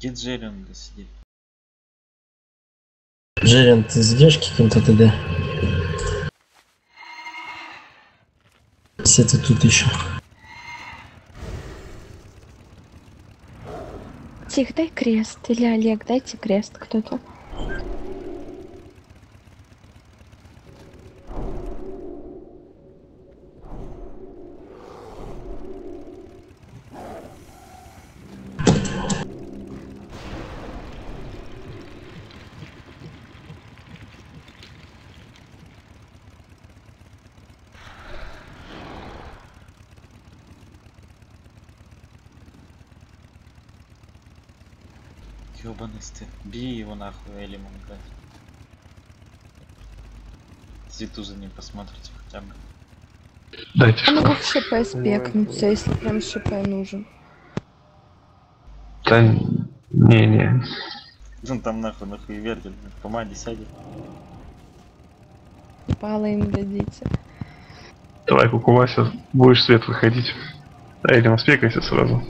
Где Джерин сидит? Жерен, ты зайдешь каким-то ТД? Если ты тут еще. Тих, дай крест. Или Олег, дайте крест кто-то. Ёбаный ты. Бей его нахуй, или блядь. Цвету за ним посмотрите хотя бы. Дайте А ну что. как ШП спекнуться, если прям ШП нужен. Да не-не. Ну там нахуй нахуй вертит, блядь, в команде сядет. Пало им дадите. Давай, Кукувася, будешь в свет выходить. А или наспекайся сразу.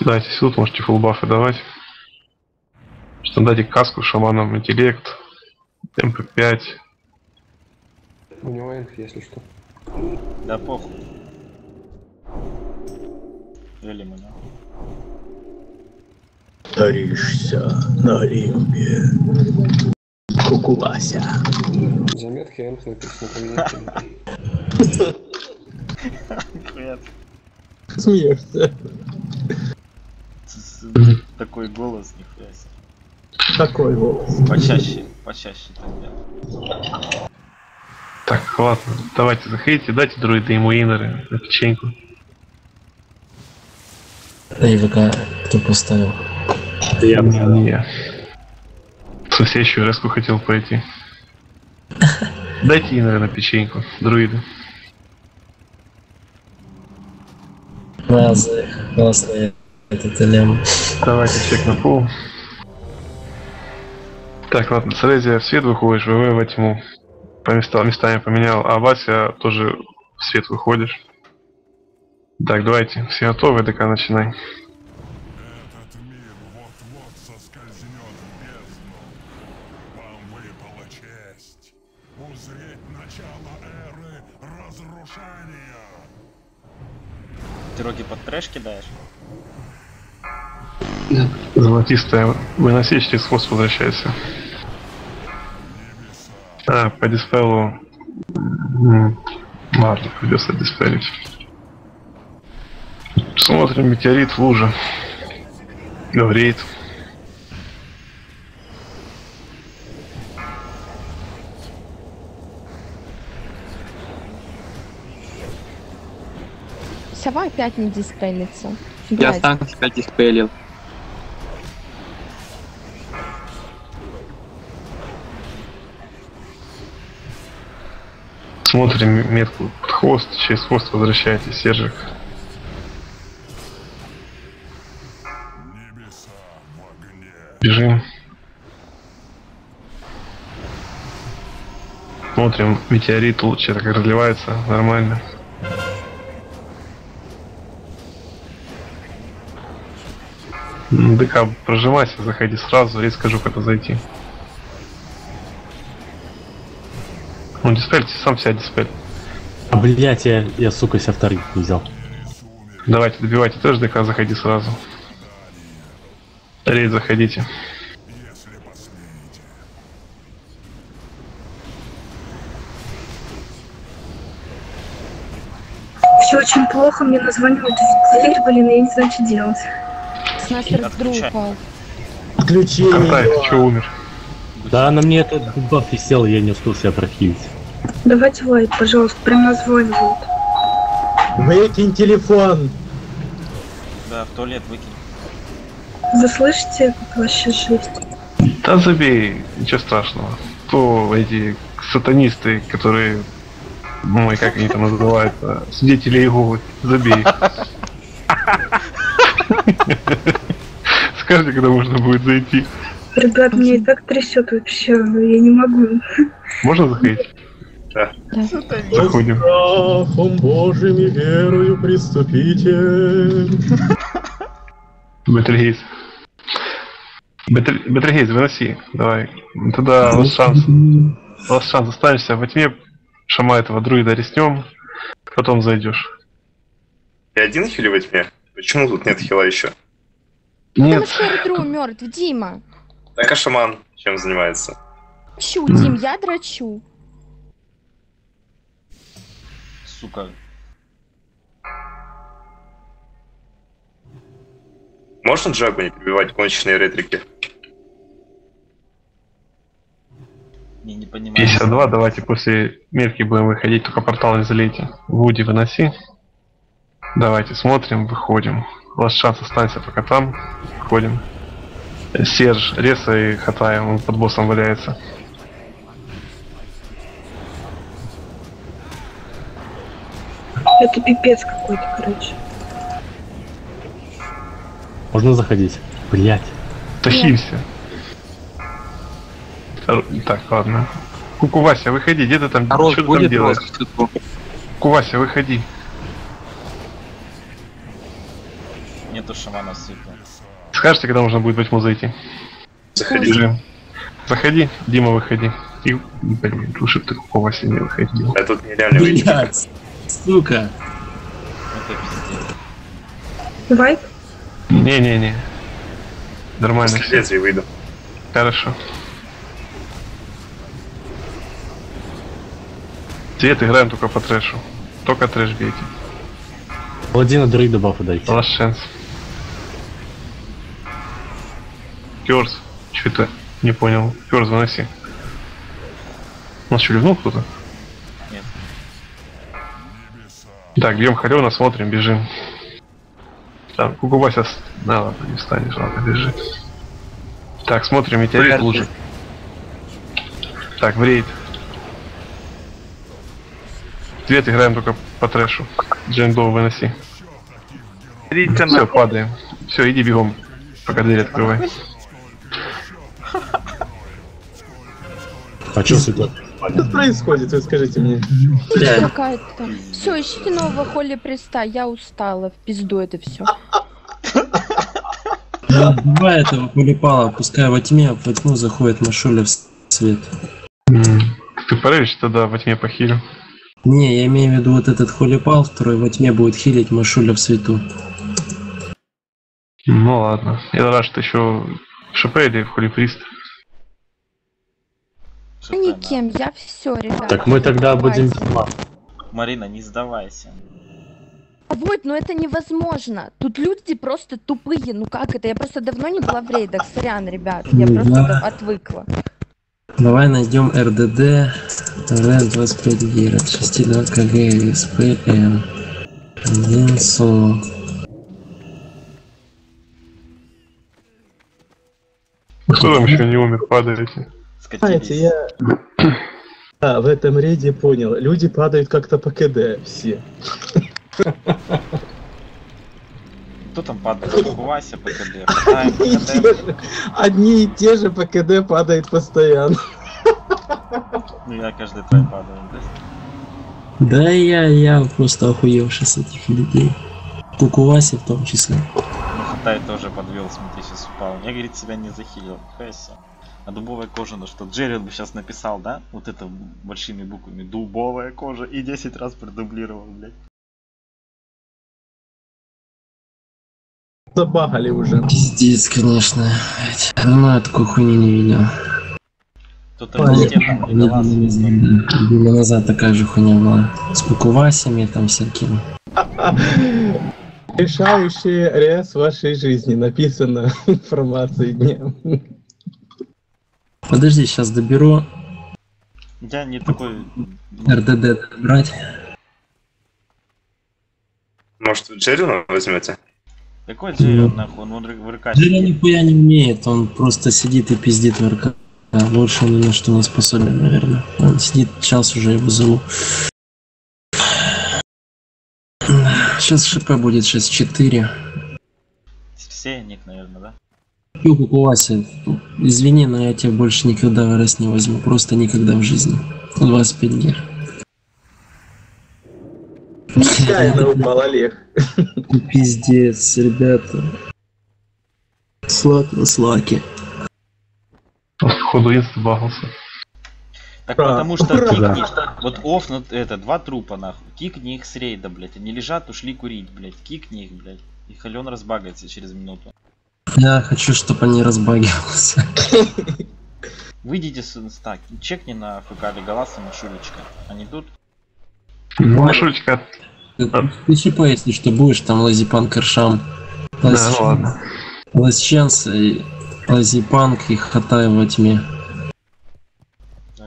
Дайте тут можете фулбафы давать. Что дайте каску шаманам интеллект, МП5. У него инф, если что. Да похуй. Или мы нахуй. Таришься на римбе. Кукулася. Заметки инф написано. Смеешься. Такой голос, нихуя себе. Такой голос. Почаще, почаще так делать. Так, ладно, давайте заходите, дайте друиды ему инеры на печеньку. Эй, ВК, кто поставил? Я не я. Сосящую резку хотел пойти. Дайте инеры на печеньку, друиды. Классный, классный этот элем. Давайте чек на пол. Так, ладно, Салезия в свет выходишь, ВВ во тьму. По местам, местами поменял, а Вася тоже в свет выходишь. Так, давайте, все готовы, ДК начинай. Этот мир вот-вот соскользнет Золотистая, выноси через хвост возвращайся. А, по диспелу... Ладно, придется диспелить. Смотрим, метеорит в луже. Говорит. Сова опять не диспелится. Я сам себя диспелил. Смотрим метку под хвост, через хвост возвращайтесь, Сержик. Бежим. Смотрим, метеорит лучше так разливается, нормально. ДК, прожимайся, заходи сразу, я скажу, когда зайти. Ну, диспельте, сам себя диспель. А, блять, я, я, сука, себя вторых не взял. Давайте, добивайте тоже ДК, заходи сразу. Рейд заходите. Все очень плохо, мне названивают в дверь, блин, я не знаю, что делать. снайпер вдруг Отключай. упал. Ты его. чё умер? Да, на мне этот баф висел, и я не успел себя прохилить. Давайте лайк, пожалуйста, прям названивают. Выкинь телефон. Да, в туалет выкинь. Вы слышите, как вообще жесть? Да забей, ничего страшного. То эти сатанисты, которые, ну и как они там называются, свидетели Иеговы, забей. Скажи, когда можно будет зайти. Ребят, мне и так трясет вообще, я не могу. Можно заходить? Да. Да. Заходим. Страхом Божьим и верою приступите. Бетельгейз. Бетель- Бетельгейз, выноси. Давай. Тогда лast шанс. Лast шанс. Останешься во тьме. Шама этого друида реснем. Потом зайдешь. Я один хилю во тьме? Почему тут нет хила еще? Потому Нет. что Эрдру мертв, Дима. Так а шаман чем занимается? Чу, Дим, я драчу. Сука. Можно Джагу не перебивать конченые ретрики? Не, не понимаю. 52, давайте после мерки будем выходить, только портал не залейте. Вуди выноси. Давайте, смотрим, выходим. Лast шанс останься пока там. Выходим. Серж, Реса и Хатая, он под боссом валяется. Это пипец какой-то, короче. Можно заходить? Блять. Тащимся. Так, ладно. Куку Вася, выходи, где ты там, Народ что ты там делаешь? просто Куку Вася, выходи. Нету шамана светла. Скажете, когда можно будет во тьму зайти? Заходи. Бежим. Заходи, Дима, выходи. И, блин, лучше бы ты Куку Вася не выходил. Я тут нереально выйти. Блять, сука. Вайп? Не-не-не. Нормально. После лезвия выйду. Хорошо. Цвет играем только по трэшу. Только трэш бейте. Паладина друида бафа дайте. Last chance. Кёрс. Чё это? Не понял. Кёрс, выноси. У нас что, ливнул кто-то? Нет. Так, бьем Халена, смотрим, бежим. Так, Кугубася... с- Да, ладно, не встанешь, ладно, бежи. Так, смотрим, метеорит лужи. Так, в рейд. Цвет играем только по трэшу. Джейндоу выноси. Все, падаем. Все, иди бегом, пока дверь открывай. А что светло? Что происходит, вы скажите мне? Какая-то. Все, ищите нового Холли Преста. Я устала. В пизду это все. Давай этого полипала, пускай во тьме, во тьму заходит Машуля в свет. Ты порывишь тогда во тьме похилю. Не, я имею в виду вот этот холипал, второй во тьме будет хилить Машуля в свету. Ну ладно. Я рад, что еще в ШП или в Холиприст. Что ты, Никем, я все, ребят. Так мы тогда будем... Марина, не сдавайся. Вот, но это невозможно. Тут люди просто тупые. Ну как это? Я просто давно не была в рейдах. Сорян, ребят. Я Ну просто да. дав- отвыкла. Давай найдем РДД, РН25 Герат, 62 КГ, СПМ. Один СО. Кто там еще не умер, падаете? Скатились. я а, в этом рейде понял. Люди падают как-то по КД все. Кто там падает? Вася ПКД. Хатаем Одни и те же- Одни и те же по КД падают постоянно. Ну я каждый твой падаю. да? Да я, я просто охуевший с этих людей. Кукуваси в том числе. Ну Хатай тоже подвел, смотри, сейчас упал. Я, говорит, себя не захилил. Хэсси. А дубовая кожа, ну что, Джерил бы сейчас написал, да? Вот это большими буквами. Дубовая кожа. И 10 раз продублировал, блядь. Забагали уже. Пиздец, конечно. блядь. Ну, я такой хуйни не видел. Кто-то Неделю назад такая же хуйня была. С кукувасями там всякими. Решающий рез вашей жизни написано информации дня. Подожди, сейчас доберу Я не такой... РДД брать. Может, Джерина возьмете? Какой Джерил, нахуй? Он в РК Джерри нихуя не умеет, он просто сидит и пиздит в РК. А больше он ни на что не способен, наверное. Он сидит час уже его зову. Сейчас ШП будет 6-4. Все ник, наверное, да? Юку Куаси, извини, но я тебя больше никогда в раз не возьму. Просто никогда в жизни. 25 гер. Нечаянно упал Олег. Пиздец, ребята. Слак на слаке. Походу инст багался. Так Ура, потому что ура. кикни, вот оф, ну это, два трупа нахуй. Кикни их с рейда, блядь. Они лежат, ушли курить, блядь. Кикни их, блядь. И Хален разбагается через минуту. Я хочу, чтобы они разбагивался. Выйдите с инста, чекни на ФК Леголаса Машулечка. Они тут? Ну, Машулечка, Пиши по, если что будешь, там лазипанк Иршам. да, ладно. Лазчанс, и лазипанк и хатай во тьме.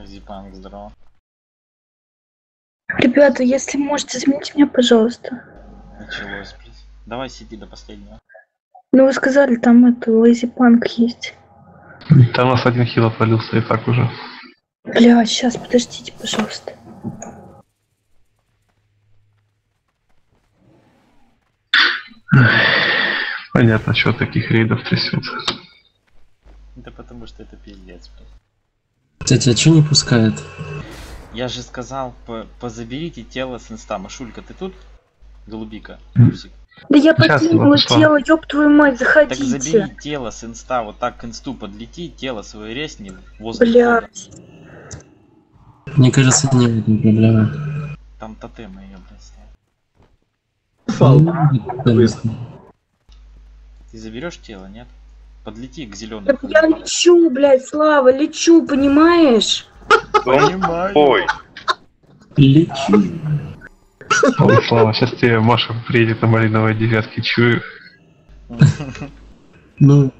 Зипанк, здорово. Ребята, если можете, замените меня, пожалуйста. Началось, блядь. Давай сиди до последнего. Ну, вы сказали, там это лэзи панк есть. Там у нас один хил отвалился и так уже. Бля, сейчас, подождите, пожалуйста. Понятно, что таких рейдов трясется. Это потому что это пиздец. Кстати, а что не пускает? Я же сказал, по- позаберите тело с инста. Машулька, ты тут? Голубика. Пусик. Да я Сейчас, покинула тело, ёб твою мать, Так заходите. забери тело с инста, вот так к инсту подлети, тело свое резни возле Бля. Мне кажется, не этом проблема. Там тотемы ее, блядь, стоят. Фал. Ты заберешь тело, нет? Подлети к зеленому. Так я лечу, блядь, Слава, лечу, понимаешь? Понимаю. Ой, Лечу. Ой, Слава, сейчас тебе Маша приедет на малиновой девятке, чую. Ну.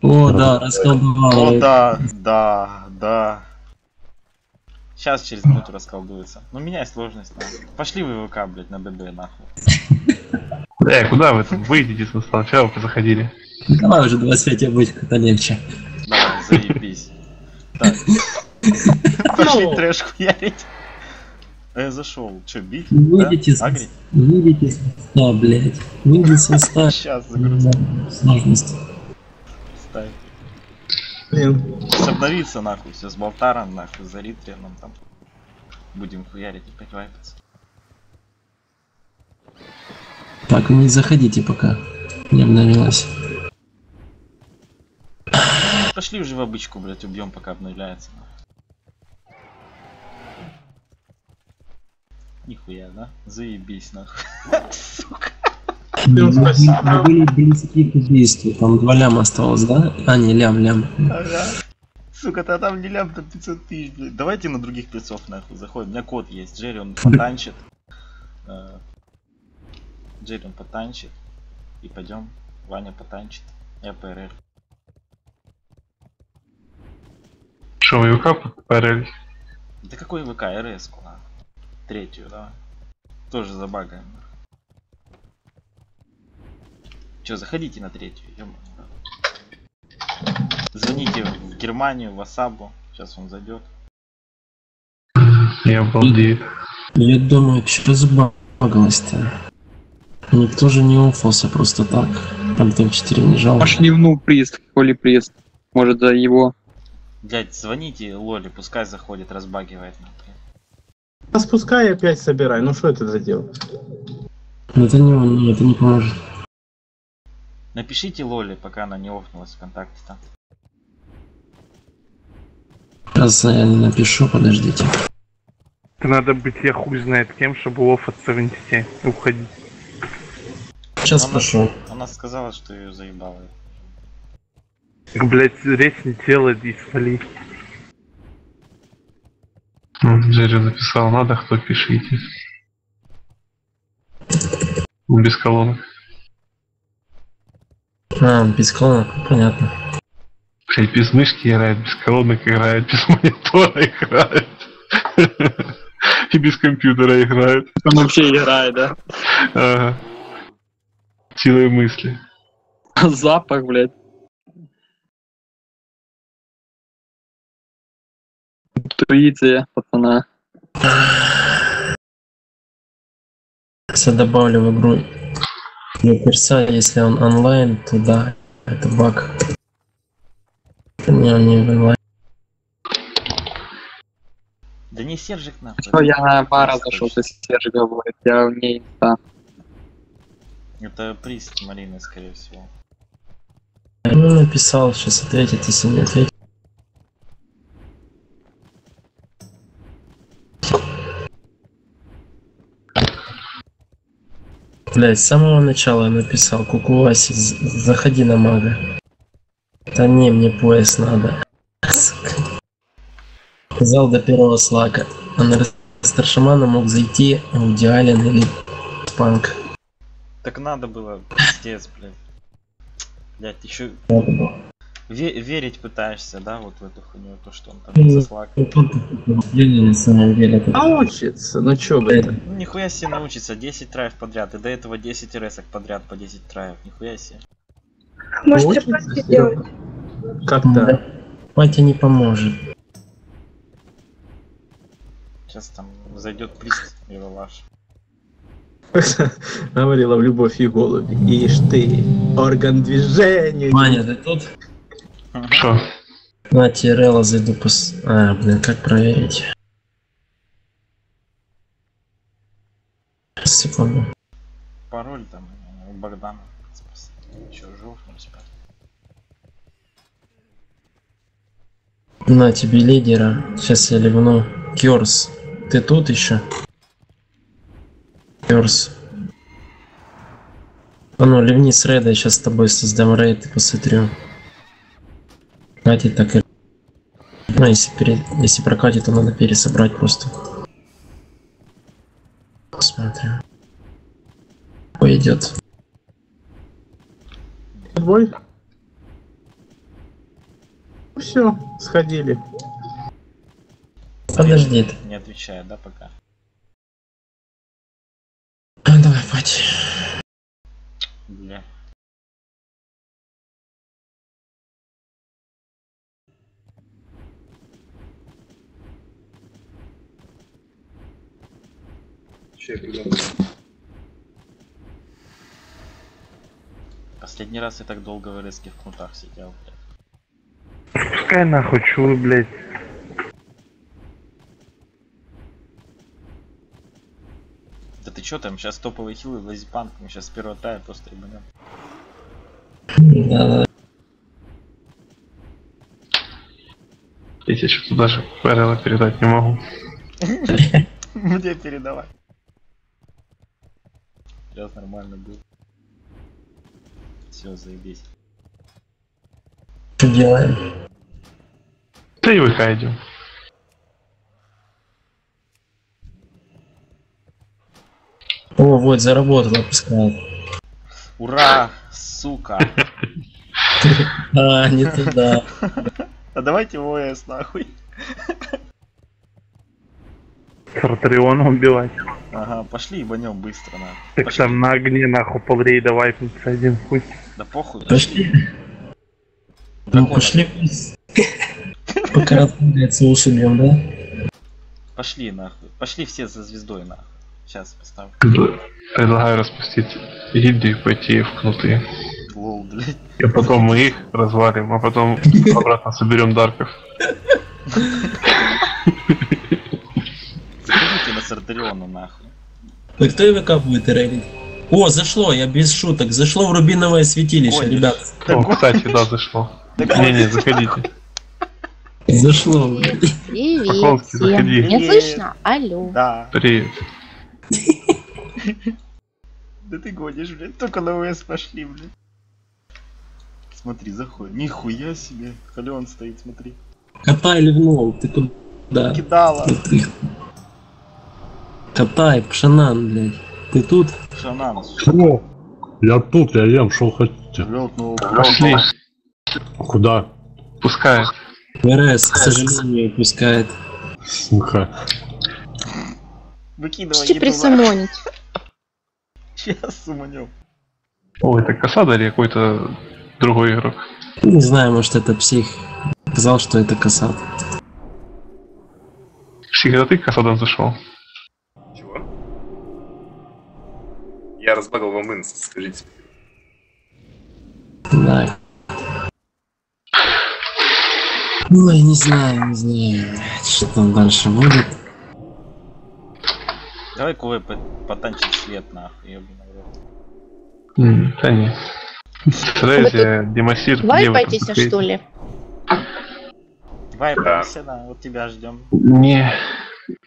О, да, расколдовала. О, да, да, да. Сейчас через минуту расколдуется. Ну, меняй сложность. Пошли в ВК, блядь, на ББ, нахуй. Э, куда вы там? Выйдите вы заходили. Давай уже 25 будет как-то легче. Давай, заебись. Так. Пошли трэш хуярить. А я зашел. Че, бить? Выйдите Да? с? Выйдите с инста, блядь. Выйди с инста. Сейчас загрузим. Сложность. Ставь. Блин, Обновиться нахуй, все с болтаром, нахуй, за ритреном там. Будем хуярить опять вайпаться. Так, не заходите пока. Не обновилась. Пошли уже в обычку, блять, убьем, пока обновляется. нахуй. Нихуя, да? Заебись, нахуй. Сука. Мы были близки к убийству. Там два ляма осталось, да? А, не, лям, лям. Ага. Сука, то там не лям, там 500 тысяч, блядь. Давайте на других певцов нахуй заходим. У меня код есть. Джерри, он потанчит. Э, Джерри, он потанчит. И пойдем. Ваня потанчит. Я ПРР. Что, вы ВК ПРЛ? Да какой ВК? РС, куда? Третью, давай. Тоже забагаем. Че, заходите на третью. Звоните в Германию, в Асабу. Сейчас он зайдет. Я обалдею. Я думаю, что забагалось-то? Никто же не уфался просто так. Там ТМ4 не жал. Может, ливнул приезд, коли приезд. Может, за его. Блять, звоните Лоли, пускай заходит, разбагивает. нахуй. А спускай опять собирай. Ну что это за дело? Это не, это не поможет. Напишите Лоли, пока она не офнулась ВКонтакте там. Сейчас я не напишу, подождите. Надо быть, я хуй знает кем, чтобы офаться в инсте уходить. Сейчас Она- прошу. Она сказала, что ее заебало. Блять, речь не делай и свали. Ну, Джерри написал, надо, кто пишите. Без колонок. А, без колонок, понятно. Блять, без мышки играет, без колонок играет, без монитора играет. И без компьютера играет. Он вообще играет, да? Ага. Силой мысли. Запах, блядь. Интуиция, пацана. Если добавлю в игру перса, если он онлайн, то да, это баг. У меня он не в онлайн. Да не Сержик нахуй. Что я на бара зашел, точно. ты Серж говорит, я не инста. Это прист Марины, скорее всего. Ну, написал, сейчас ответит, если не ответит. Блять, с самого начала я написал, Кукуаси, з- заходи на мага. Да не, мне пояс надо. Сказал до первого слака. А на старшамана мог зайти Аудиален или Панк. Так надо было, пиздец, блядь. Блядь, еще Верить пытаешься, да, вот в эту хуйню, то, что он там Ну, заслак. ну, на самом деле. Научится, ну чё это? Ну, нихуя себе научиться, 10 траев подряд, и до этого 10 ресок подряд по 10 траев, нихуя себе. Может, Очень репостки здорово. сделать? Как-то. Батя не поможет. Сейчас там зайдет прист и ваш. Говорила в любовь и голуби. Ишь ты, орган движения. Маня, ты тут? Что? На Тирелла зайду пос... А, блин, как проверить? Секунду. Пароль там у Богдана. Че, жив, не спать. На тебе лидера. Сейчас я ливну. Кёрс, ты тут еще? Кёрс. А ну, ливни с рейда, я сейчас с тобой создам рейд и посмотрю. Катит так и... Ну, если, пере... если прокатит, то надо пересобрать просто. Посмотрим. Пойдет. Бой. Все, сходили. Подожди. ты. Не отвечает, да, пока? А, давай, пать. Бля. Я придумал? Последний раз я так долго в резких кнутах сидел, блядь. Пускай нахуй, вы, блядь. Да ты чё там, сейчас топовые хилы, лазипанк, мы сейчас с первого тая просто ебанем. Да, да. Я что-то даже ПРЛ передать не могу. Мне передавай. Сейчас нормально будет. Все, заебись. Что делаем? И выходим. О, вот, заработал, пускай. Ура, сука. А, не туда. А давайте ОС нахуй. Сартариона убивать. Ага, пошли ебанем быстро, на. Так Пошли. там на огне нахуй полрейда вайпнуться один хуй. Да похуй. Пошли. Ну, Дракона. пошли. Пока расправляется, уши бьем, да? Пошли нахуй. Пошли все за звездой нахуй. Сейчас поставлю. Предлагаю распустить гильдию и пойти в кнуты. Лол, блядь. И потом мы их развалим, а потом обратно соберем дарков. Сардариона нахуй. Так кто ИВК будет рейдить? О, зашло, я без шуток. Зашло в рубиновое святилище, Ой. ребят. О, кстати, да, зашло. Не-не, заходите. Зашло. блин. Привет всем. заходи. Меня слышно? Алло. Да. Привет. Да ты гонишь, блядь. Только на ОС пошли, блядь. Смотри, заходит. Нихуя себе. Хален стоит, смотри. Катай ливнул, ты куда? Кидала. Катай, пшанан, блядь. Ты тут? Шанан. О, я тут, я ем, что хотите. Пошли. Куда? Пускай. РС, к сожалению, пускает. Сука. Выкидывай Почти присамонить. Сейчас суманем. О, это Касада или какой-то другой игрок? Не знаю, может это псих. Сказал, что это касат. Всегда ты к Касадам зашел? Я разбагал вам инс, скажите. Да. Ой, не знаю, не знаю, что там дальше будет. Давай кое потанчить свет нахуй, ёбаный рот. Да не. Трези, Демасир, Вайпайтесь, что ли? Вайпайся, да, вот тебя ждем. Не,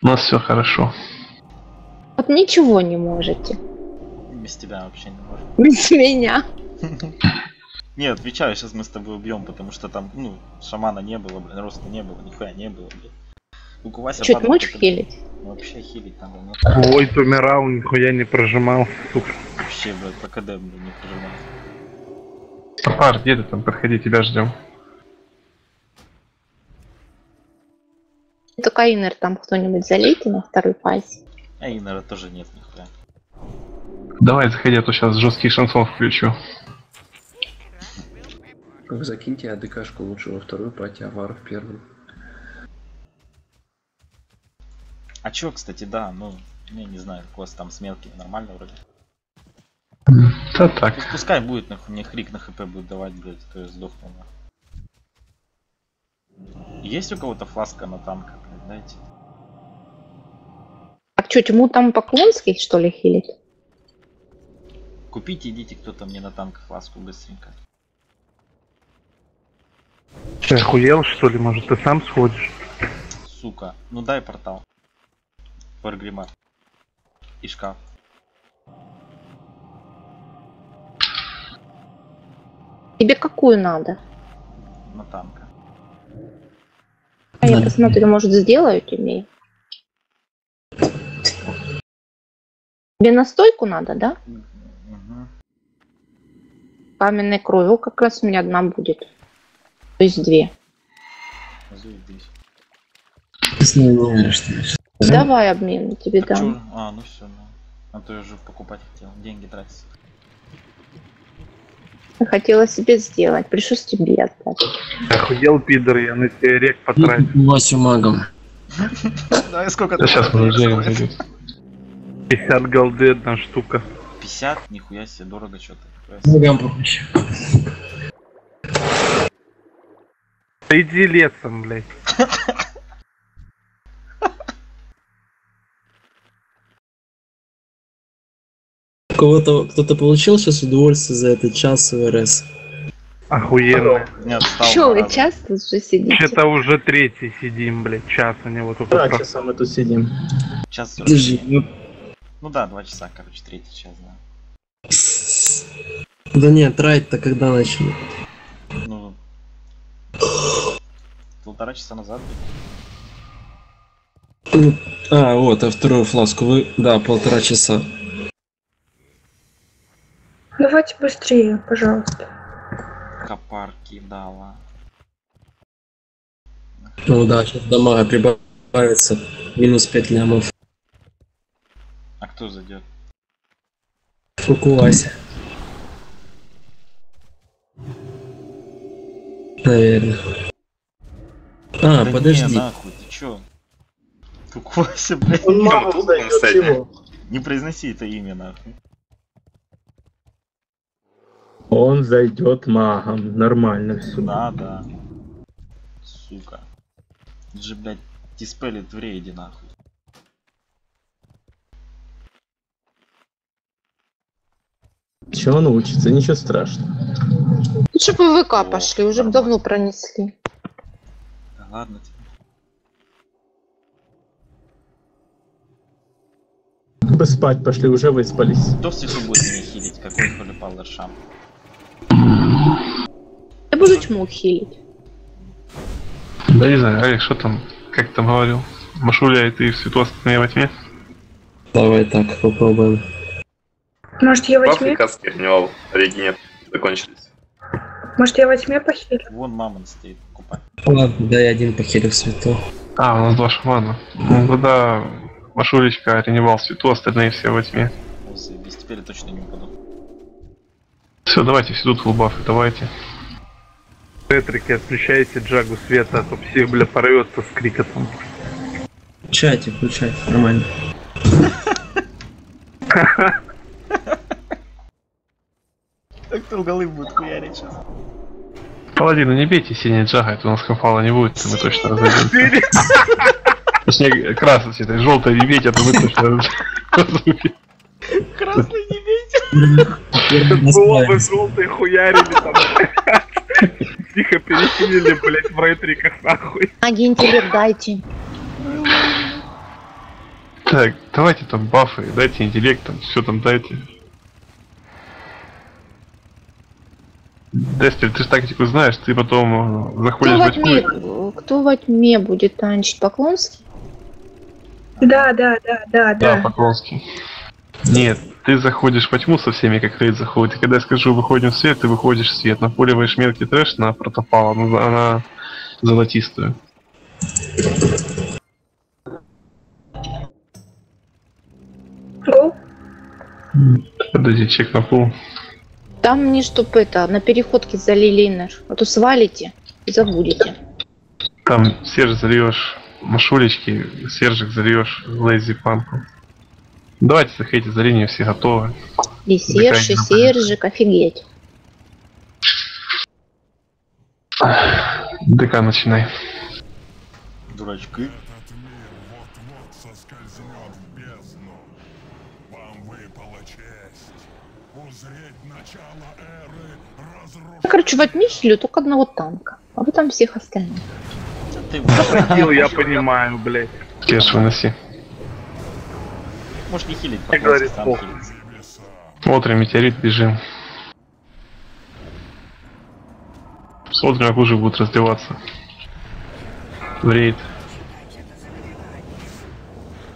у нас все хорошо. Вот ничего не можете. Без тебя вообще не можем. Без меня. Не, отвечаю, сейчас мы с тобой убьем, потому что там, ну, шамана не было, блин, роста не было, нихуя не было, блин. У Кувася Чё, ты можешь хилить? Вообще хилить надо, ну, Ой, помирал, нихуя не прожимал, сука. вообще, блядь, по КД, блин, не прожимал. Папар, где ты там? Подходи, тебя ждем. Только Инер там кто-нибудь залейте на второй фазе. А Инера тоже нет нихуя. Давай, заходи, а то сейчас жесткий шансон включу. Вы закиньте АДКшку лучше во вторую пати, а Вар в первую. А чё, кстати, да, ну, я не знаю, как у вас там с мелкими нормально вроде. Да так. Пусть- Пускай будет, нахуй, мне хрик на хп будет давать, блядь, то я сдохну, нахуй. Есть у кого-то фласка на танка, блядь, дайте? Так что, тьму там Поклонский, что ли, хилит? Купите, идите кто-то мне на танк фласку быстренько. Ты охуел, что ли? Может, ты сам сходишь? Сука, ну дай портал. Варгрима. И шкаф. Тебе какую надо? На танка. А я посмотрю, может, сделаю тебе. Тебе настойку надо, да? Каменной кровью как раз у меня одна будет. То есть две. Что. Давай обмен тебе Так дам. чё? А, ну все, ну. А то я уже покупать хотел. Деньги тратить. Хотела себе сделать, пришлось тебе отдать. Охуел, пидор, я на тебя рек потратил. Васю магом. Давай сколько Да сейчас зайдет. 50 голды одна штука. 50? Нихуя себе, дорого что-то. Магам проще. Да иди лесом, блядь. У кого-то кто-то получил сейчас удовольствие за этот час в РС. Охуенно. Че, вы часто уже сидите? Что-то уже третий сидим, блядь, час у него только Два часа мы тут сидим. Час 40. Подожди, ну, Ну да, два часа, короче, третий час, да. Да нет, райд-то когда начали? Ну. Полтора часа назад. А, вот, а вторую фласку вы... Да, полтора часа. Давайте быстрее, пожалуйста. Копарки дала. Ну да, сейчас до мага прибавится. Минус 5 лямов. А кто зайдет? Фукуаси. Наверное. А, да подожди. Не, нахуй, ты чё? Туквася, блядь. Он маму тут кстати. чего? Не произноси это имя, нахуй. Он зайдет магом. Нормально все. Да, да. Сука. Это же, блядь, диспелит в рейде, нахуй. Чего он учится? Ничего страшного. Лучше бы ВК пошли, уже бы давно пронесли. Да ладно тебе. Бы спать пошли, уже выспались. Кто в цвету будет меня хилить? Какой холипал Шам? Я буду тьму хилить. Да не знаю, Алекс, что там? Как там говорил? Машуля, и ты в свету во тьме? Давай так, попробуем. Может, я во тьме? Африка скернил, реги нет, закончились. Может, я во тьме похилю? Вон мамон стоит, купай. Ладно, дай один похилю в свету. А, у нас два шамана. Ну тогда Машулечка, Реневал свету, остальные все во тьме. Заебись, теперь я точно не упаду. Все, давайте все тут лбафы, давайте. Петрики, отключайте джагу света, а то псих, бля, порвется с крикотом. Включайте, включайте, нормально. Так толголы будет хуярить сейчас. Паладины, не бейте синий джага, это у нас хафала не будет, мы точно разойдемся. Точнее, красный, это желтый не бейте, а то мы точно. Красный не бейте. Было бы желтые хуярили там. Тихо пересилили, блять, в рейтриках нахуй. Маги интеллект дайте. Так, давайте там бафы, дайте интеллект, там все там дайте. Дестель, ты же тактику знаешь, ты потом э, заходишь Кто в во тьме, тьму. кто во тьме будет танчить? Поклонский? Да, да, да, да, Да, да. Поклонский. Нет, ты заходишь во тьму со всеми, как рейд заходит. И когда я скажу выходим в свет, ты выходишь в свет. Напуливаешь мелкий трэш на протопала, ну, она золотистую. Подожди, чек на пул. Там мне чтоб это, на переходке залили иннер. А то свалите и забудете. Там Серж зальешь машулечки, Сержик зальешь лейзи панку. Давайте заходите за линию, все готовы. И Серж, и Сержик, офигеть. ДК начинай. Дурачки. Тьме хилю только одного танка. А вы там всех остальных. Ходил, я понимаю, блять. Кеш, выноси. можешь не хилить, пока говорит, сам хилится. Смотрим, метеорит, бежим. Смотрим, как лужи будут раздеваться. В рейд.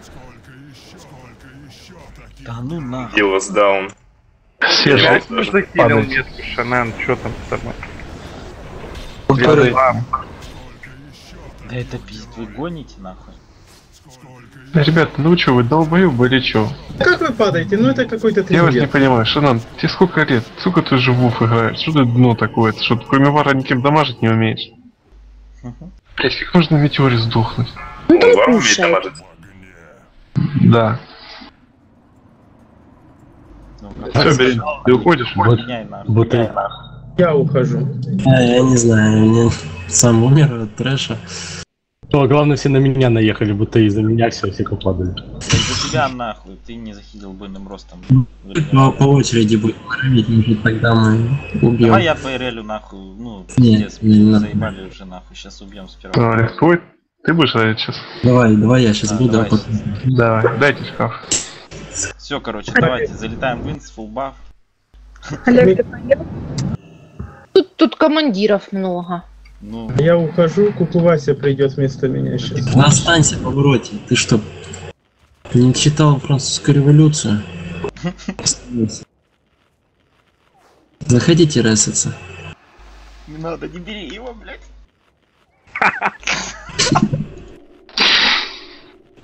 Сколько еще, сколько еще таких Да ну нахуй. Deal was down. Не захилил падайте. метку, Шанан, что там с тобой? Падайте. Да это пиздец, вы гоните нахуй. Да, Ребята, ну чё, вы долбоёбы или чё? Как вы падаете? Ну это какой-то Я вас не трендец. понимаю, Шанан, тебе сколько лет? Сука, ты же в ВУФ играешь. Что ты дно такое? Ты что, ты кроме вара никем дамажить не умеешь? Блять, как можно в метеоре сдохнуть? Ну умеет дамажить. Да. Ну, Все, бери, ты уходишь? Вот меняй и- нахуй. Я ухожу. А, я не знаю, мне сам умер от трэша. То, главное, все на меня наехали, будто из-за меня все, все попадали. Да Из-за тебя нахуй, ты не захилил буйным ростом. Но по очереди будем кормить, может тогда мы убьем. Давай я по РЛю нахуй, ну, Нет, пиздец, не надо. заебали уже нахуй, сейчас убьем сперва. Давай, твой? Ты будешь говорить сейчас? Давай, давай я сейчас А, буду, а давай. потом... Давай, дайте шкаф. Все, короче, давайте, залетаем в инс, full buff. Олег, ты понял? Тут, тут командиров много. Ну, Я ухожу, Кукувася придет вместо меня сейчас. Ну, останься, повороте. Ты что, не читал французскую революцию? Заходите ресаться. не надо, не бери его, блядь.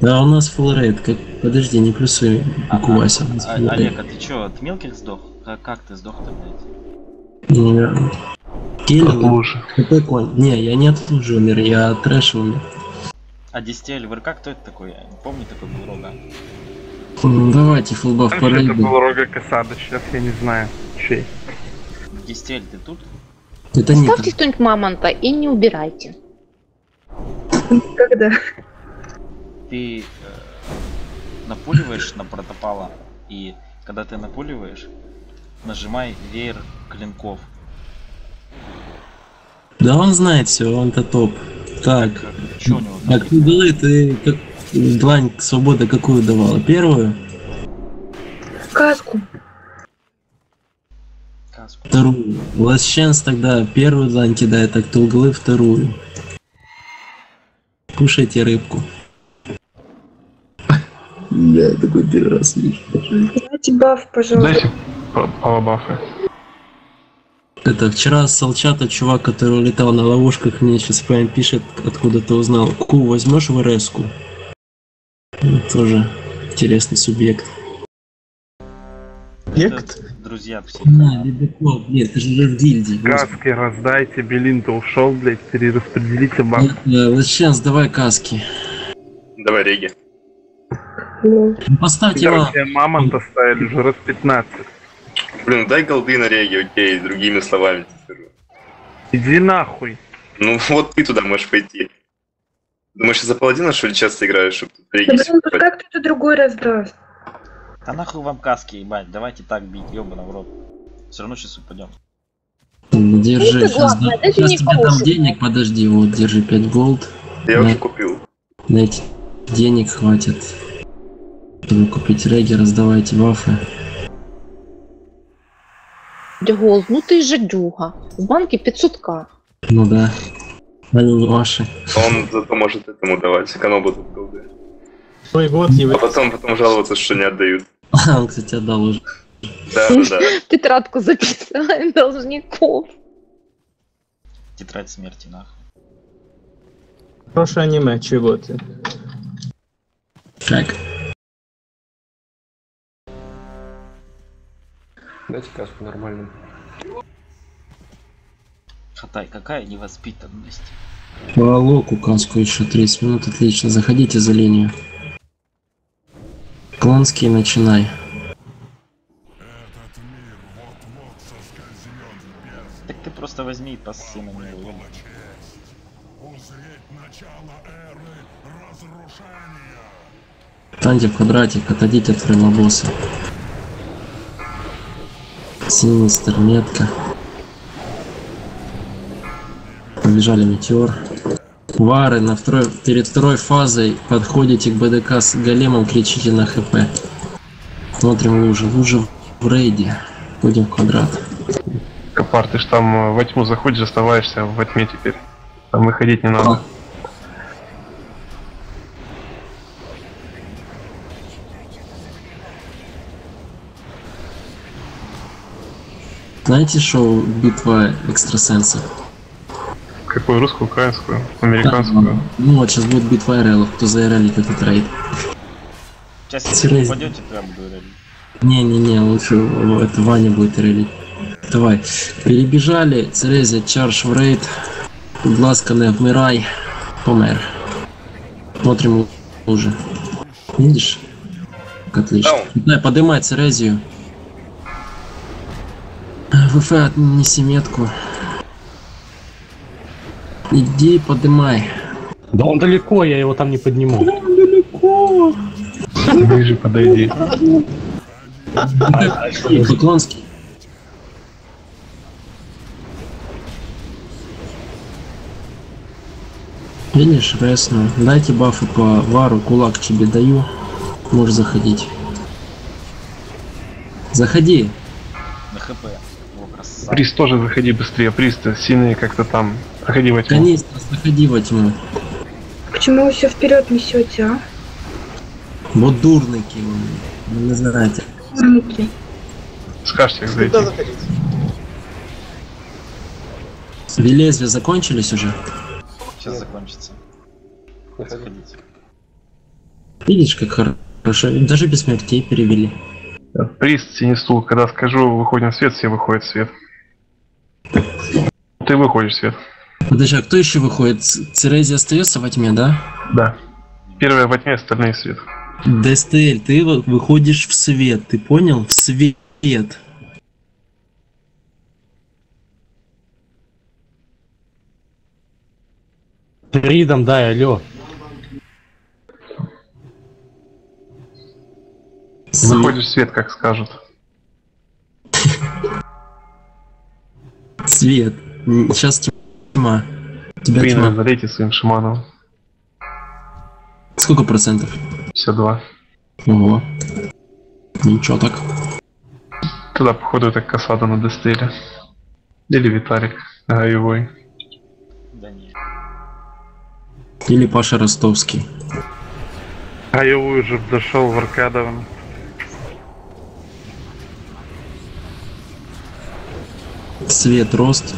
Да, у нас full рейд. Как... Подожди, не плюсуй А, Кукувася. у нас а, full Олег, а ты чё, от мелких сдох? Как, как ты сдох-то, блядь? Ну, Келли, какой конь? Не, я не от лужи умер, я от трэша умер. А 10 ЛВРК, кто это такой? Я не помню такой был рога. М, Давайте фулбаф по Раньше это был Рога Касада, сейчас я не знаю, чей. 10 ты тут? Это не Ставьте кто-нибудь мамонта и не убирайте. Когда? Ты э, напуливаешь на протопала, и когда ты напуливаешь, нажимай веер клинков. Да он знает все, он-то топ. Так, Чё у него? а кудалы ты как... Длань свобода какую давала? Первую? Каску. Каску. Вторую. Ласченс тогда первую длань кидает, кто углы вторую. Кушайте рыбку. Я такой первый раз вижу. Дайте баф, пожалуйста. Дайте по- полобафы. Это вчера с Салчата чувак, который улетал на ловушках, мне сейчас прям пишет, откуда ты узнал. Ку, возьмешь в РС-ку? Ну, Тоже интересный субъект. Это друзья все. На, ледокол, нет, ты же в гильдии. Каски раздайте, Белин-то ушел, блять, перераспределите баб. Э, Вот сейчас давай каски. Давай, Реги. Ну, Ну, Поставьте его. Мамонта ставили уже раз 15. Блин, ну дай голды на Реги, окей, другими словами скажу. Иди нахуй. Ну вот ты туда можешь пойти. Думаешь, за паладина, что ли, часто играешь, чтобы тут Реги да блин, покупать? как кто-то другой раздаст. Да нахуй вам каски, ебать, давайте так бить, ёбана в рот. Все равно сейчас упадем. Держи, Ну, ты сейчас, главное, дайте мне тебе дам денег, подожди, вот, держи 5 голд. Я На- уже купил. На эти денег хватит, чтобы купить реги, раздавайте вафы. Дегол, ну ты жадюга. В банке 500к. Ну да, они не ваши. Он зато может этому давать, эконом будут голды. Год А его. потом, потом жаловаться, что не отдают. Он, кстати, отдал уже. Да, да, да. Тетрадку записала должников. Тетрадь смерти, нахуй. Хорошее аниме, чего ты? Так, Дайте каску нормальную. Хатай, какая невоспитанность. по локу каску еще 30 минут, отлично. Заходите за линию. Клонский, начинай. Так ты просто возьми и поссы на него. Встаньте в квадратик, отойдите от фрейма босса. Синистер, метка. Побежали метеор. Вары на второй, перед второй фазой подходите к БДК с големом, кричите на хп. Смотрим лужи. Лужи в рейде. Будем в квадрат. Копар, ты ж там э, во тьму заходишь, оставаешься во тьме теперь. Там выходить не надо. Знаете шоу «Битва экстрасенсов»? Какую русскую, украинскую, американскую? Ну вот сейчас будет битва РЛ, кто заэралит этот рейд. Сейчас если вы упадете, то я буду релить. Не-не-не, лучше это Ваня будет релить. Давай. Перебежали, Церезия, чарж в рейд. Будь не вмирай. Помер. Смотрим уже. Видишь? Как Отлично. Да, подымай Церезию. ВФ отнеси метку. Иди подымай. Да он далеко, я его там не подниму. Ближе подойди. Поклонский. Видишь, ресну. Дайте бафы по вару, кулак тебе даю. Можешь заходить. Заходи. На хп. Приз тоже заходи быстрее, приз сильные как-то там. Заходи во тьму. Конечно, заходи во тьму. Почему вы все вперед несете, а? Вот дурники. Вы не знаете. Руки. Скажете, как зайти. Велезвия закончились уже? Сейчас закончится. Заходите. Видишь, как хорошо. Даже без смертей перевели. Приз, стул, когда скажу, выходим в свет, все выходят в свет. Ты выходишь свет. Подожди, а кто еще выходит? Церези остается во тьме, да? Да. Первая во тьме, остальные свет. Дестель, ты вы- выходишь в свет, ты понял? В свет. Ридом, дай, алло. Выходишь в свет, как скажут. Свет. Сейчас тьма. Тебя Блин, тьма. залейте своим шаманом. Сколько процентов? 52. Ого. Ничего так. Тогда, походу, это касада на Дестеле. Или Виталик Гаевой. Да не. Или Паша Ростовский. Гаевой уже дошел в Аркадовом. Свет, рост.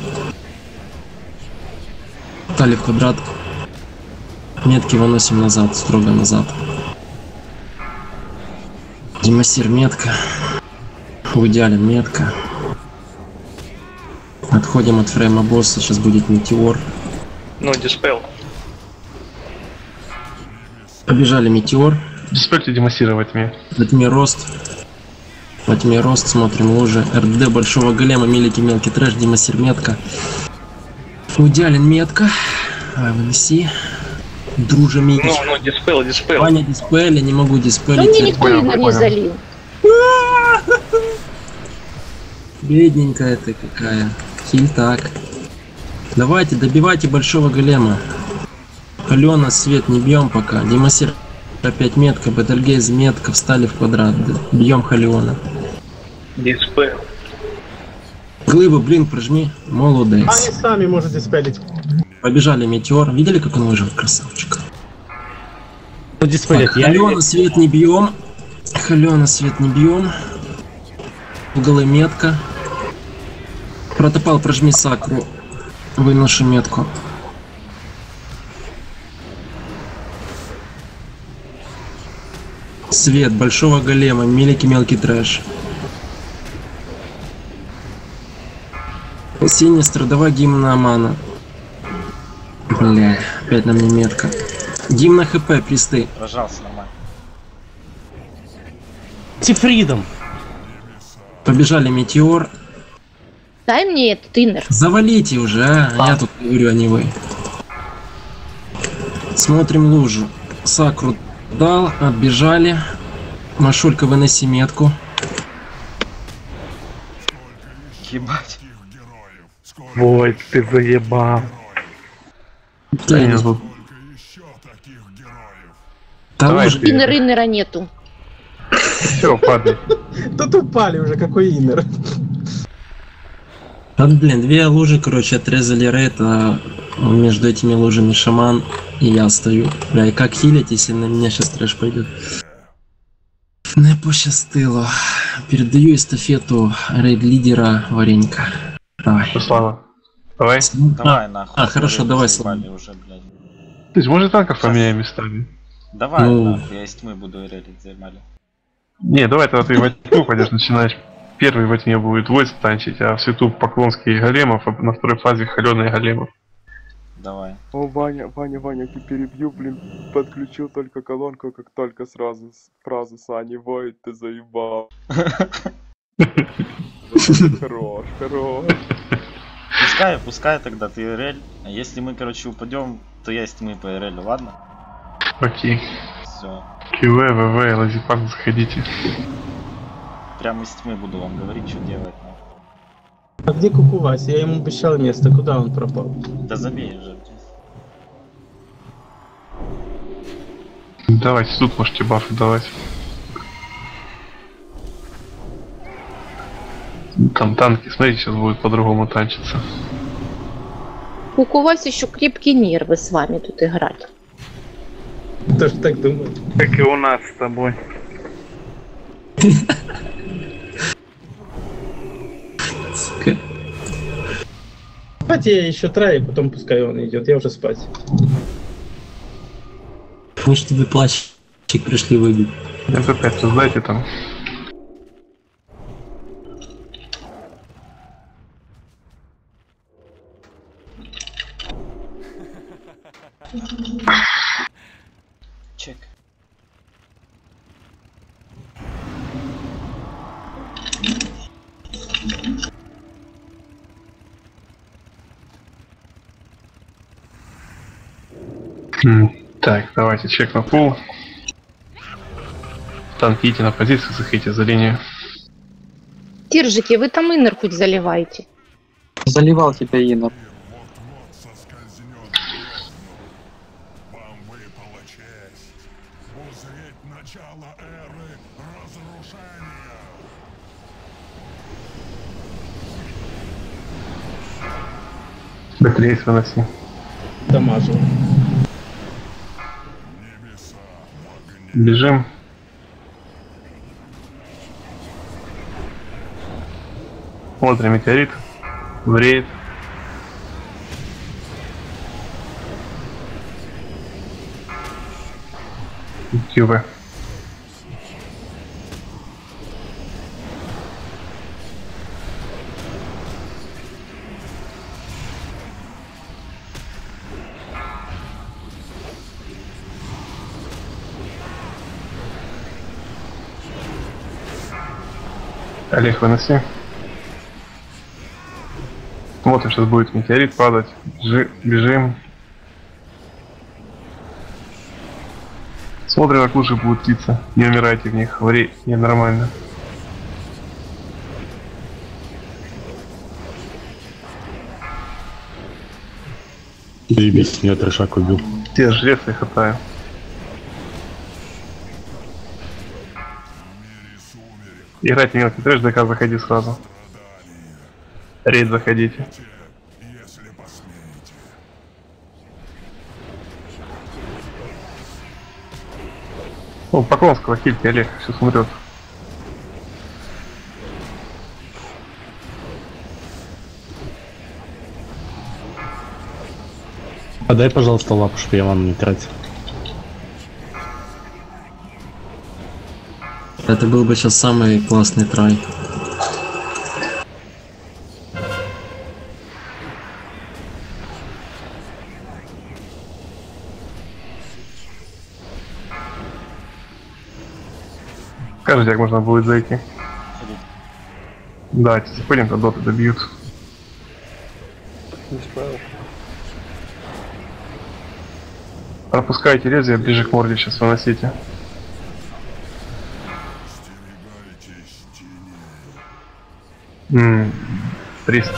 Тали в квадрат. Метки выносим назад, строго назад. Демасир метка. В идеале метка. Отходим от фрейма босса, сейчас будет метеор. Ну, диспел. Побежали метеор. Диспельте демассировать мне. Во тьме рост. Во тьме рост, смотрим лужи. РД большого голема, меликий мелкий трэш, Димасир метка. У метка. АВНС. Друже меня. Ну, ну, диспел, диспел. Ваня, диспел, я не могу диспелить. Ну, мне никто, понял, не залил. Бедненькая ты какая. Хиль так. Давайте, добивайте большого голема. Алена, свет, не бьем пока. Димасир опять метка, Бетельгейз метка, встали в квадрат. Бьем Халиона. Диспел. Глыбы, блин, прожми. Молодец. Они сами можете спялить. Побежали метеор. Видели, как он выжил? Красавчик. Ну, диспелит, я... Халена, свет не бьем. Халена, свет не бьем. Уголы метка. Протопал, прожми сакру. Выношу метку. Свет большого голема, меликий мелкий трэш. Давай гимн на Амана. Бля, опять на мне метка. Гимн на хп, присты. Рожался нормально. Тифридом. Побежали метеор. Дай мне этот иннер. Завалите уже, а? А Я тут говорю, а не вы. Смотрим лужу. Сакру дал, отбежали. Машулька, выноси метку. Ебать. Ой, ты заебал. Да, я- Того же- Иннер иннера нету. Все, падай. Тут упали уже, какой иннер. Да, блин, две лужи, короче, отрезали рейд, а между этими лужами шаман и я стою. Бля, и как хилить, если на меня сейчас трэш пойдет? Не пощастило. Передаю эстафету рейд-лидера Варенька. Давай. Слава. Давай. Давай нахуй. А, хорошо, давай, Слава. уже, блядь. То есть, может, танков поменяем местами? Давай Ну. нахуй, я из тьмы буду релить заебали. Не, давай тогда ты во тьму пойдешь, начинаешь. Первый во тьме будет войс танчить, а в свету поклонские големов, а на второй фазе холеные големов. Давай. О, Ваня, Ваня, Ваня, ты перебью, блин, подключил только колонку, как только сразу фразу Сани Войт, ты заебал. Хорош, хорош. Пускай, пускай тогда ты рель. А если мы, короче, упадем, то я из тьмы по релю, ладно? Окей. Все. КВ, ВВ, Лазипак, заходите. Прямо из тьмы буду вам говорить, что делать. нахуй. А где Кукувась? Я ему обещал место, куда он пропал? Да забей уже. Давайте, тут можете бафы давать. Там танки, смотрите, сейчас будет по-другому танчиться. У вас еще крепкие нервы с вами тут играть. Тоже так думаю. Как и у нас с тобой. Сука. Спать я еще трай, потом пускай он идет, я уже спать. Ж тебе плащик пришли выбить. Это опять создайте там. Чек. Так, давайте чек на пул. Танки идите на позицию, заходите за линию. Тиржики, вы там иннер хоть заливаете? Заливал тебя иннер. Бэтрейс выноси. Дамажу. Бежим. Смотрим метеорит. В рейд. Олег, выноси. Смотрим, сейчас будет метеорит падать. Бежи, бежим. Смотрим, как лучше будут птицы. Не умирайте в них. Ври, не нормально. Заебись, я трешак убил. Те жрец и хватаю. Играть мелкий трэш, ДК заходи сразу. Рейд заходите. О, Поклонского хильте, Олег, все смотрит. Подай, пожалуйста, лапу, чтобы я вам не тратил. Это был бы сейчас самый классный трай. Скажите, как можно будет зайти. Да, эти заходим, то доты добьют. Пропускайте лезвие ближе к морде, сейчас выносите. Ммм, 300.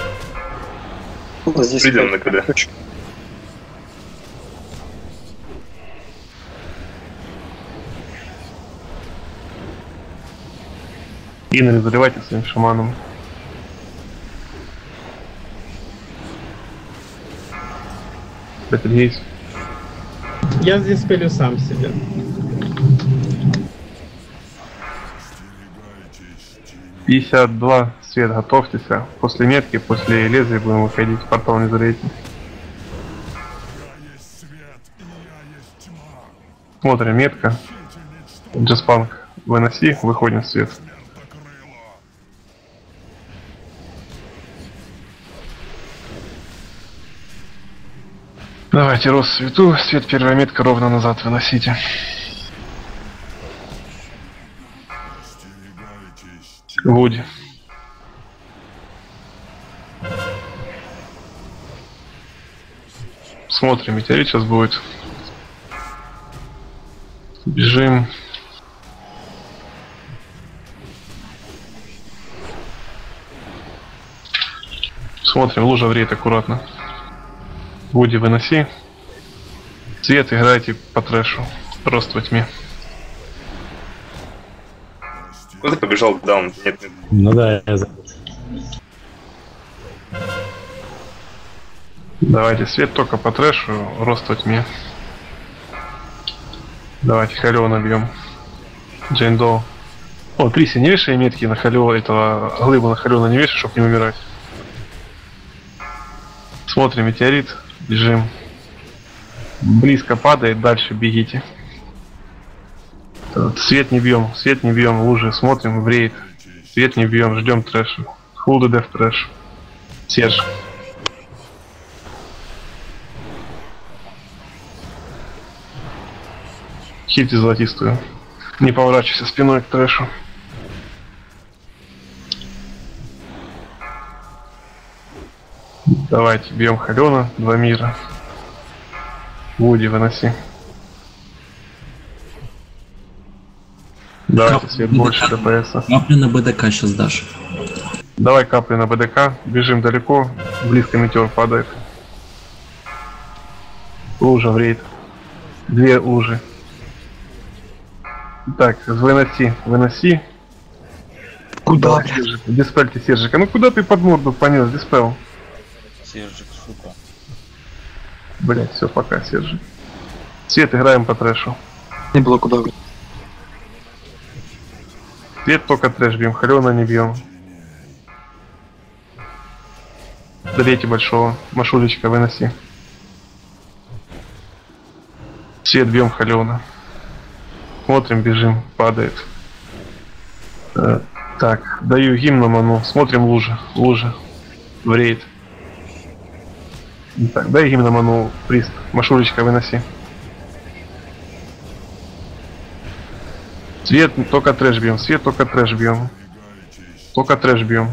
Придем на КД. Иннер заливайте своим шаманом. Бетельгейс. Я здесь пилю сам себе. Пятьдесят два свет, готовьтесь. а. После метки, после лезвия будем выходить. Портал не залейте. Смотрим метка. Джаспанк. Выноси, выходим в свет. Давайте рост свету, свет первая метка ровно назад выносите. Вуди. Смотрим, метеорит сейчас будет. Бежим. Смотрим, лужа в рейд аккуратно. Вуди, выноси. Свет играйте по трэшу. Рост во тьме. Куда ты побежал даун? Нет, нет. Ну да, я забыл. Давайте, свет только по трэшу, рост во тьме. Давайте Халеона бьем. Джейн Доу. О, Приси, не вешай метки на Халеона, этого глыбу на Халеона не вешай, чтобы не умирать. Смотрим метеорит, бежим. Близко падает, дальше бегите. Тут Свет не бьем, свет не бьем, лужи, смотрим в рейд. Свет не бьем, ждем трэша. DD в трэш. Серж. Хильте золотистую. Не поворачивайся спиной к трэшу. Давайте, бьем Халена, два мира. Вуди, выноси. Давайте, свет больше ДПС. Капли на БДК сейчас дашь. Давай капли на БДК, бежим далеко, близко метеор падает. Лужа в рейд. Две лужи. Так, выноси, выноси. Куда? Диспельте Сержика. Ну куда ты под морду понес, диспел? Сержик, сука. Блять, все, пока, Сержик. Свет, играем по трэшу. Не было куда. Свет только трэш бьем, Халена не бьем. Долейте большого. Машулечка, выноси. Свет бьем Халена. Смотрим, бежим, падает. Э, так, даю гимн на ману. Смотрим лужи. Лужи. В рейд. Так, дай гимн на ману, прист. Машулечка, выноси. Свет только трэш бьем, свет только трэш бьем. Только трэш бьем.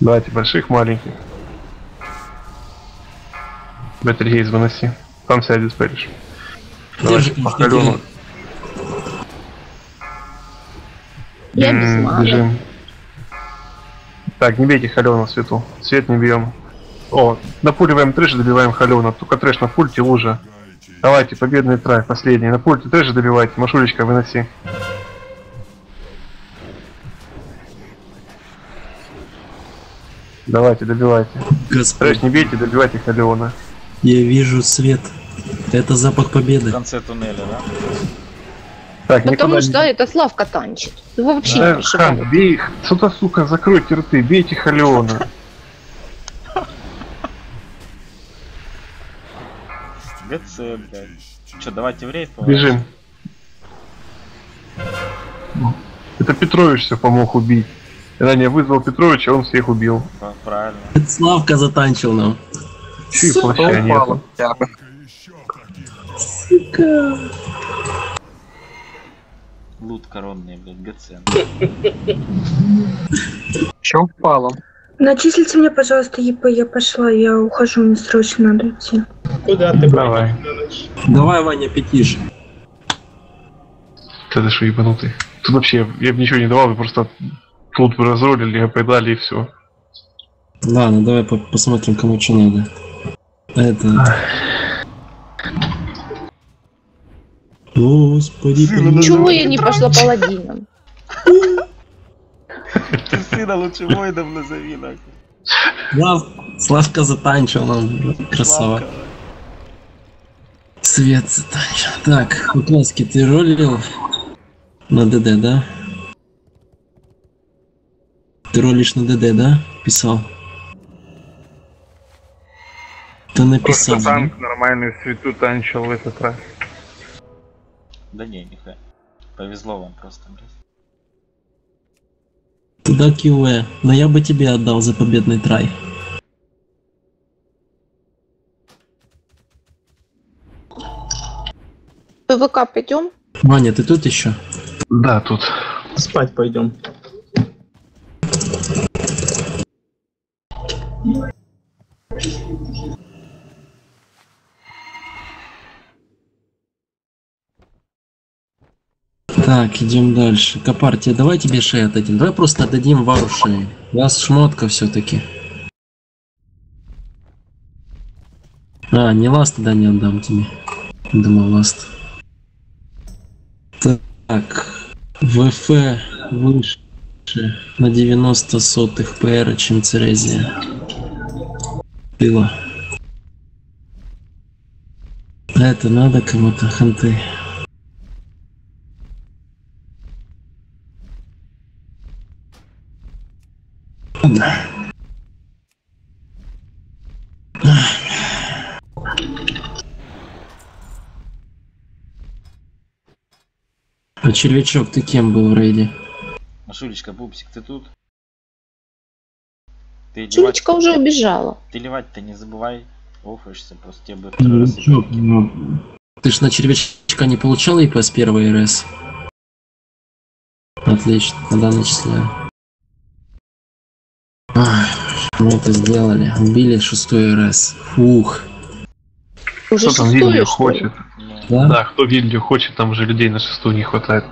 Давайте больших, маленьких. Бетельгейз выноси. Там себя диспелишь. Держи, по жди, Халену. Я без М, мага. бежим. Так, не бейте Халена свету. Свет не бьем. О, напуливаем трэш, добиваем Халена. Только трэш на пульте лужа. Давайте, победный трай, последний. На пульте трэш добивайте. Машулечка, выноси. Давайте, добивайте. Господи. Трэш не бейте, добивайте Халена. Я вижу свет. Это запах В победы. конце туннеля, да? Так, Потому что это Славка танчит. Его вообще не Да, пришибает. Хан, бей их. Сюда, сука, закройте рты, бейте Халеона. ГЦ, блядь. Че, давайте в рейд Бежим. Это Петрович все помог убить. Ранее вызвал Петровича, он всех убил. Правильно. Славка затанчил нам. Чуть плаща нету. Сука. Лут коронный, блядь, ГЦ. Че упало? Начислите мне, пожалуйста, ЕП, я пошла, я ухожу, мне срочно надо идти. Куда ты Давай. Давай, Ваня, пятиш. Ты что, ебанутый. Тут вообще, я бы ничего не давал, вы просто тут бы разролили, опоедали и все. Ладно, давай по- посмотрим, кому что надо. Это... Господи. Чего я не пошла паладином? Ты сына лучше воином назови, нахуй. Слав... Славка затанчил нам, красава. Свет затанчил. Так, Кукласки, ты ролил на ДД, да? Ты ролишь на ДД, да? Писал. Ты написал. Просто да? танк нормальный в свету танчил в этот раз. Да не, нихуя. Повезло вам просто, блядь. Туда QE. Но я бы тебе отдал за победный трай. ПВК пойдем? Ваня, ты тут еще? Да, тут. Спать пойдем. Так, идем дальше. Копартия, давай тебе шею отдадим. Давай просто отдадим вару шеи. Я с шмотка все-таки. А, не ласт тогда не отдам тебе. Думал ласт. Так, ВФ выше на 90 сотых ПР, чем Церезия. Пила. Это надо кому-то, ханты. А червячок, ты кем был в рейде? Машулечка, пупсик, ты тут? Ты ливать, Чулечка уже убежала. ты ливать-то не забывай. Офаешься, просто тебе бы второй раз ну, Ты ж на червячка не получал ИП с первой РС? Отлично, тогда начисляю. Ах, мы это сделали. Убили шестую РС. Фух. Уже Кто там что ли? Да? Да, кто гильдию хочет, там уже людей на шестую не хватает.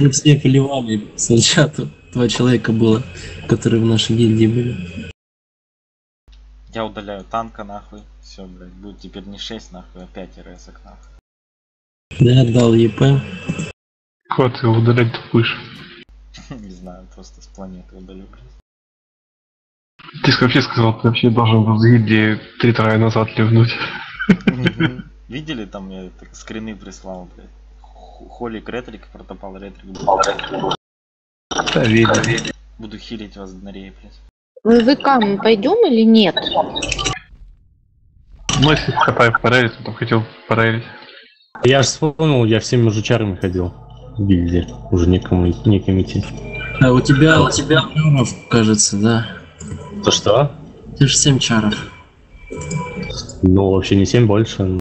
Мы все поливали с чата. Два человека было, которые в нашей гильдии были. Я удаляю танка нахуй. Все, блядь, будет теперь не 6 нахуй, а 5 РС нахуй. Я отдал ЕП. Кот его удалять ты будешь. Не знаю, просто с планеты удалю, блядь. Ты вообще сказал, ты вообще должен был с гильдии три трая назад ливнуть. Видели, там я так скрины прислал, блядь. Холик ретрик, протопал ретрик. Да, видно. Буду хилить вас на рей, блядь. В ВК мы пойдем или нет? Ну, если Хатаев парелит, то там хотел парелить. Я же вспомнил, я всеми жучарами ходил в гильдии. Уже некому, неким идти. А у тебя, у тебя чаров, кажется, да? То что? Ты же 7 чаров. Ну, вообще не 7 больше.